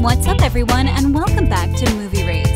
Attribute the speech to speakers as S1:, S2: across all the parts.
S1: What's up, everyone, and welcome back to Movie Raze.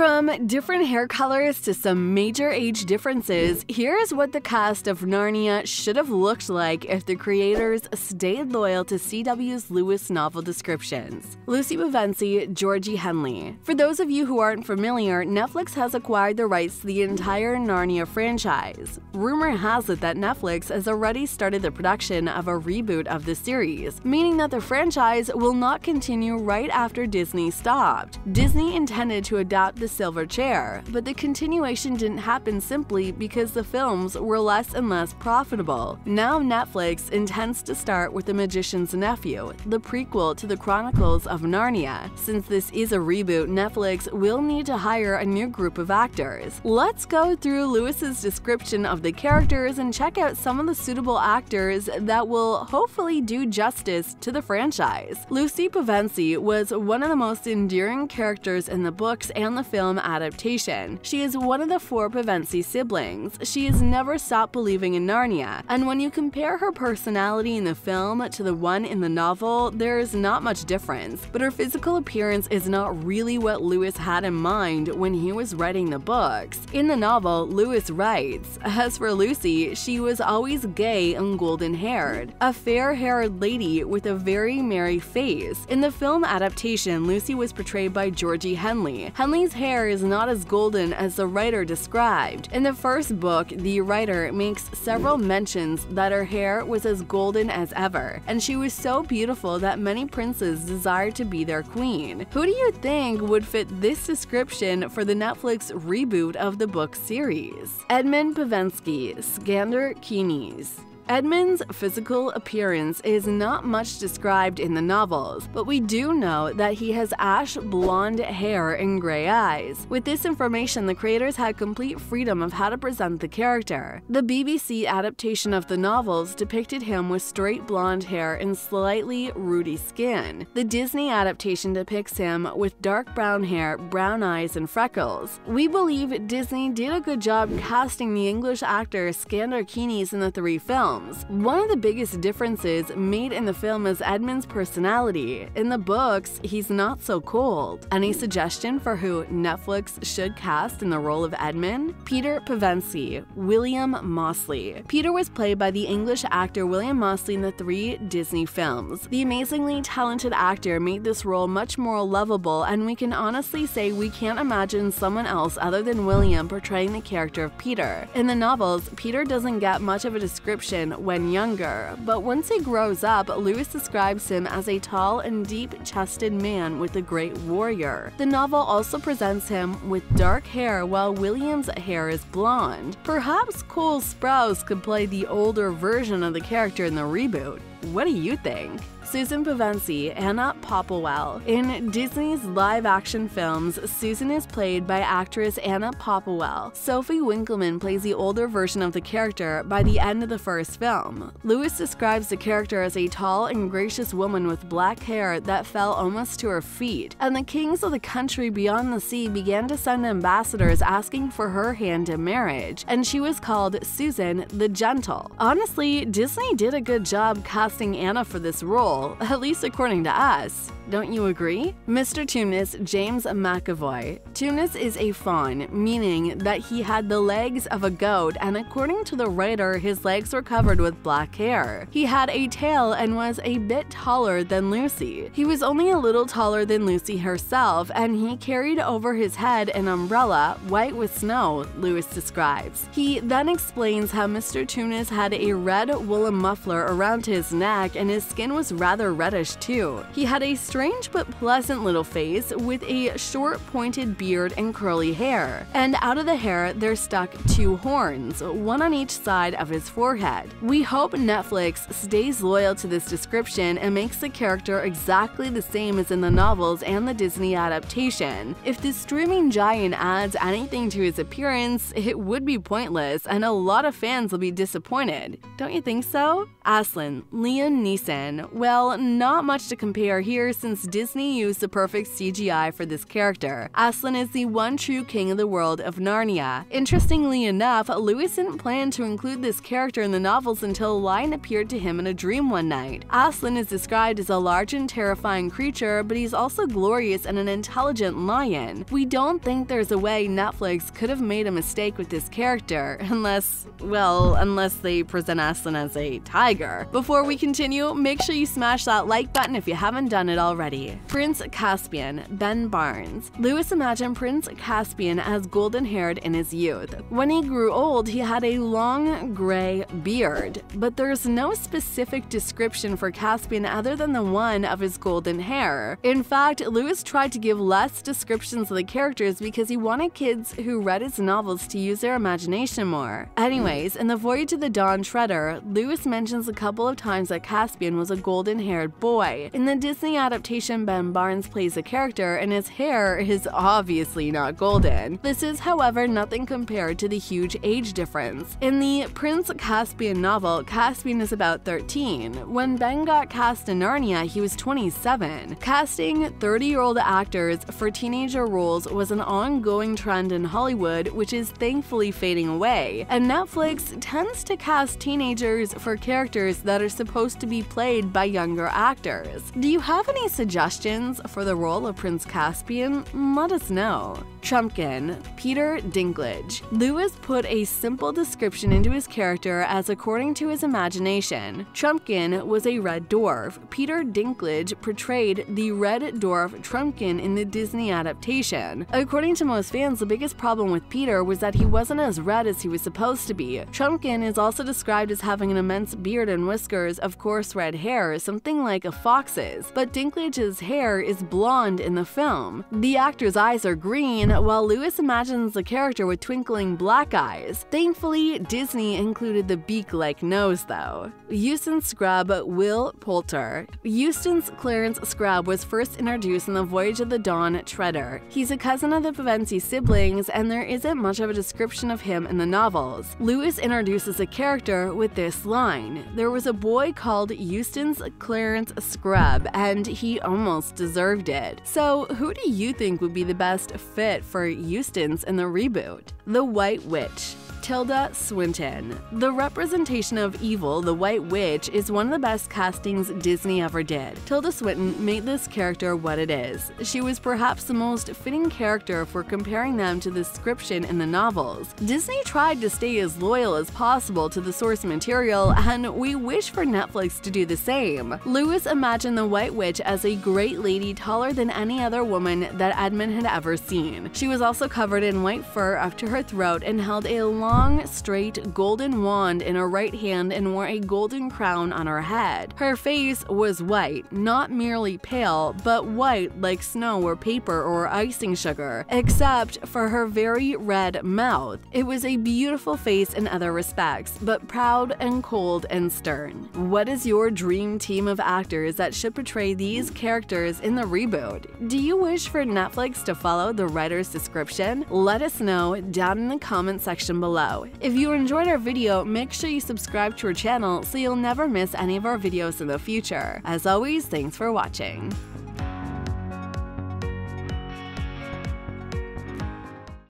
S2: From different hair colors to some major age differences, here's what the cast of Narnia should have looked like if the creators stayed loyal to C.S. Lewis novel descriptions. Lucy Pevensie, Georgie Henley. For those of you who aren't familiar, Netflix has acquired the rights to the entire Narnia franchise. Rumor has it that Netflix has already started the production of a reboot of the series, meaning that the franchise will not continue right after Disney stopped. Disney intended to adapt the silver chair, but the continuation didn't happen simply because the films were less and less profitable. Now Netflix intends to start with The Magician's Nephew, the prequel to the Chronicles of Narnia. Since this is a reboot, Netflix will need to hire a new group of actors. Let's go through Lewis's description of the characters and check out some of the suitable actors that will hopefully do justice to the franchise. Lucy Pevensie was one of the most endearing characters in the books and the film adaptation. She is one of the four Pevensie siblings. She has never stopped believing in Narnia, and when you compare her personality in the film to the one in the novel, there is not much difference, but her physical appearance is not really what Lewis had in mind when he was writing the books. In the novel, Lewis writes, As for Lucy, she was always gay and golden haired, a fair haired lady with a very merry face. In the film adaptation, Lucy was portrayed by Georgie Henley. Henley's hair is not as golden as the writer described. In the first book, the writer makes several mentions that her hair was as golden as ever, and she was so beautiful that many princes desired to be their queen. Who do you think would fit this description for the Netflix reboot of the book series? Edmund Pevensie, Skander Keynes. Edmund's physical appearance is not much described in the novels, but we do know that he has ash blonde hair and gray eyes. With this information, the creators had complete freedom of how to present the character. The BBC adaptation of the novels depicted him with straight blonde hair and slightly ruddy skin. The Disney adaptation depicts him with dark brown hair, brown eyes, and freckles. We believe Disney did a good job casting the English actor Skander Keynes in the three films films. One of the biggest differences made in the film is Edmund's personality. In the books, he's not so cold. Any suggestion for who Netflix should cast in the role of Edmund? Peter Pevensie, William Moseley. Peter was played by the English actor William Moseley in the three Disney films. The amazingly talented actor made this role much more lovable, and we can honestly say we can't imagine someone else other than William portraying the character of Peter. In the novels, Peter doesn't get much of a description when younger, but once he grows up, Lewis describes him as a tall and deep-chested man with a great warrior. The novel also presents him with dark hair while William's hair is blonde. Perhaps Cole Sprouse could play the older version of the character in the reboot. What do you think? Susan Pevensie, Anna Popplewell. In Disney's live-action films, Susan is played by actress Anna Popplewell. Sophie Winkleman plays the older version of the character by the end of the first film. Lewis describes the character as a tall and gracious woman with black hair that fell almost to her feet, and the kings of the country beyond the sea began to send ambassadors asking for her hand in marriage, and she was called Susan the Gentle. Honestly, Disney did a good job casting Anna for this role, at least according to us. Don't you agree? Mr. Tumnus James McAvoy. Tumnus is a faun, meaning that he had the legs of a goat, and according to the writer, his legs were covered with black hair. He had a tail and was a bit taller than Lucy. He was only a little taller than Lucy herself, and he carried over his head an umbrella, white with snow, Lewis describes. He then explains how Mr. Tumnus had a red woolen muffler around his neck and his skin was rather reddish too. He had a strange but pleasant little face with a short pointed beard and curly hair, and out of the hair there stuck two horns, one on each side of his forehead. We hope Netflix stays loyal to this description and makes the character exactly the same as in the novels and the Disney adaptation. If the streaming giant adds anything to his appearance, it would be pointless and a lot of fans will be disappointed. Don't you think so? Aslan, Liam Neeson. Well, not much to compare here since Disney used the perfect CGI for this character. Aslan is the one true king of the world of Narnia. Interestingly enough, Lewis didn't plan to include this character in the novels until a lion appeared to him in a dream one night. Aslan is described as a large and terrifying creature, but he's also glorious and an intelligent lion. We don't think there's a way Netflix could have made a mistake with this character, unless, well, unless they present Aslan as a tiger. Before we continue, make sure you smash that like button if you haven't done it already. Prince Caspian, Ben Barnes. Lewis imagined Prince Caspian as golden haired in his youth. When he grew old, he had a long gray beard, but there's no specific description for Caspian other than the one of his golden hair. In fact, Lewis tried to give less descriptions of the characters because he wanted kids who read his novels to use their imagination more. Anyways, in The Voyage of the Dawn Treader, Lewis mentions a couple of times that Caspian was a golden haired boy. In the Disney adaptation, Ben Barnes plays a character and his hair is obviously not golden. This is, however, nothing compared to the huge age difference. In the Prince Caspian novel, Caspian is about 13. When Ben got cast in Narnia, he was 27. Casting 30 year old actors for teenager roles was an ongoing trend in Hollywood, which is thankfully fading away. And Netflix tends to cast teenagers for characters that are supposed to be played by younger actors. Do you have any suggestions for the role of Prince Caspian? Let us know. Trumpkin, Peter Dinklage. Lewis put a simple description into his character as according to his imagination. Trumpkin was a red dwarf. Peter Dinklage portrayed the red dwarf Trumpkin in the Disney adaptation. According to most fans, the biggest problem with Peter was that he wasn't as red as he was supposed to be. Trumpkin is also described as having an immense beard and whiskers of coarse red hair, something like a fox's, but Dinklage's hair is blonde in the film. The actor's eyes are green, while Lewis imagines the character with twinkling black eyes. Thankfully, Disney included the beak-like nose, though. Eustace Scrubb Will Poulter Eustace Clarence Scrubb was first introduced in The Voyage of the Dawn Treader. He's a cousin of the Pevensie siblings, and there isn't much of a description of him in the novels. Lewis introduces the character with this line There was a boy called Eustace Clarence Scrubb, and he almost deserved it. So, who do you think would be the best fit for Eustace in the reboot? The White Witch. Tilda Swinton. The representation of evil, the White Witch, is one of the best castings Disney ever did. Tilda Swinton made this character what it is. She was perhaps the most fitting character for comparing them to the description in the novels. Disney tried to stay as loyal as possible to the source material, and we wish for Netflix to do the same. Lewis imagined the White Witch as a great lady taller than any other woman that Edmund had ever seen. She was also covered in white fur up to her throat and held a long long, straight, golden wand in her right hand and wore a golden crown on her head. Her face was white, not merely pale, but white like snow or paper or icing sugar, except for her very red mouth. It was a beautiful face in other respects, but proud and cold and stern. What is your dream team of actors that should portray these characters in the reboot? Do you wish for Netflix to follow the writer's description? Let us know down in the comment section below below. If you enjoyed our video, make sure you subscribe to our channel so you'll never miss any of our videos in the future. As always, thanks for watching.